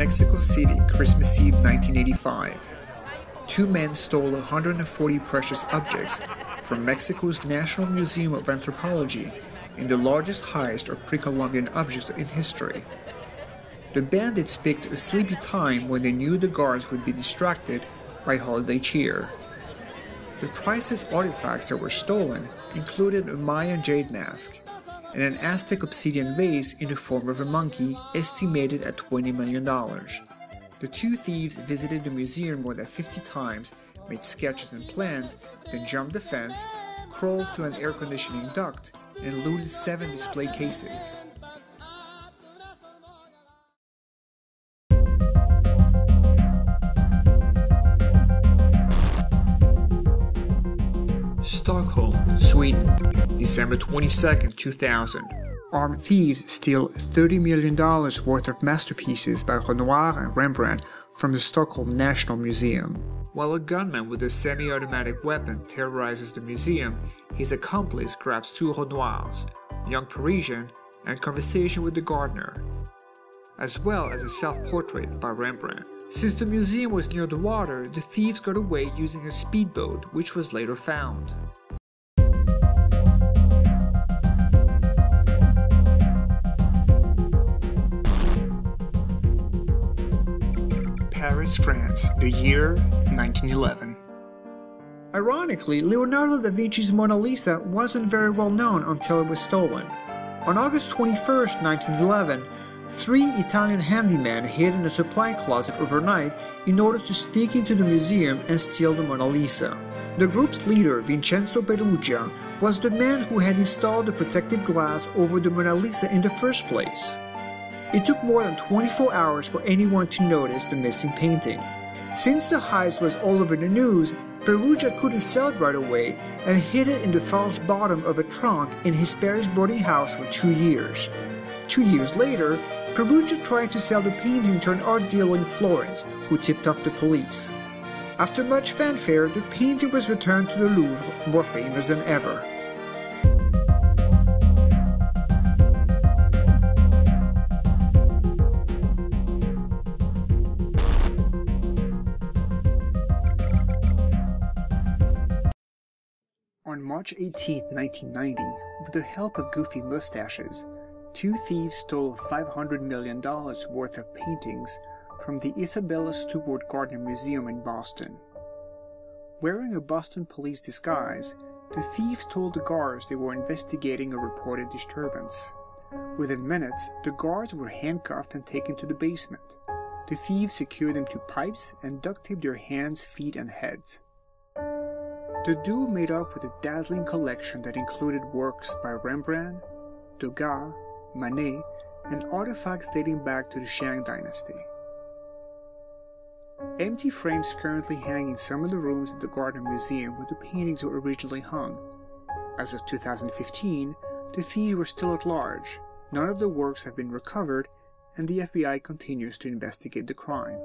Mexico City, Christmas Eve 1985. Two men stole 140 precious objects from Mexico's National Museum of Anthropology in the largest heist of pre Columbian objects in history. The bandits picked a sleepy time when they knew the guards would be distracted by holiday cheer. The priceless artifacts that were stolen included a Mayan jade mask and an Aztec obsidian vase in the form of a monkey estimated at $20 million. The two thieves visited the museum more than 50 times, made sketches and plans, then jumped the fence, crawled through an air conditioning duct, and looted seven display cases. Stockholm, Sweden, December 22, 2000. Armed thieves steal $30 million worth of masterpieces by Renoir and Rembrandt from the Stockholm National Museum. While a gunman with a semi automatic weapon terrorizes the museum, his accomplice grabs two Renoirs, a young Parisian, and conversation with the gardener, as well as a self portrait by Rembrandt. Since the museum was near the water, the thieves got away using a speedboat, which was later found. Paris, France, the year 1911. Ironically, Leonardo da Vinci's Mona Lisa wasn't very well known until it was stolen. On August 21, 1911, three Italian handymen hid in a supply closet overnight in order to sneak into the museum and steal the Mona Lisa. The group's leader, Vincenzo Peruggia, was the man who had installed the protective glass over the Mona Lisa in the first place. It took more than 24 hours for anyone to notice the missing painting. Since the heist was all over the news, Peruggia couldn't sell it right away and hid it in the false bottom of a trunk in his Paris boarding house for two years. Two years later, Peruggia tried to sell the painting to an art dealer in Florence, who tipped off the police. After much fanfare, the painting was returned to the Louvre, more famous than ever. On March 18, 1990, with the help of goofy mustaches, two thieves stole $500 million worth of paintings from the Isabella Stewart Gardner Museum in Boston. Wearing a Boston police disguise, the thieves told the guards they were investigating a reported disturbance. Within minutes, the guards were handcuffed and taken to the basement. The thieves secured them to pipes and duct taped their hands, feet, and heads. The duo made up with a dazzling collection that included works by Rembrandt, Degas, Manet, and artifacts dating back to the Shang dynasty. Empty frames currently hang in some of the rooms at the Gardner Museum where the paintings were originally hung. As of 2015, the thieves were still at large, none of the works have been recovered, and the FBI continues to investigate the crime.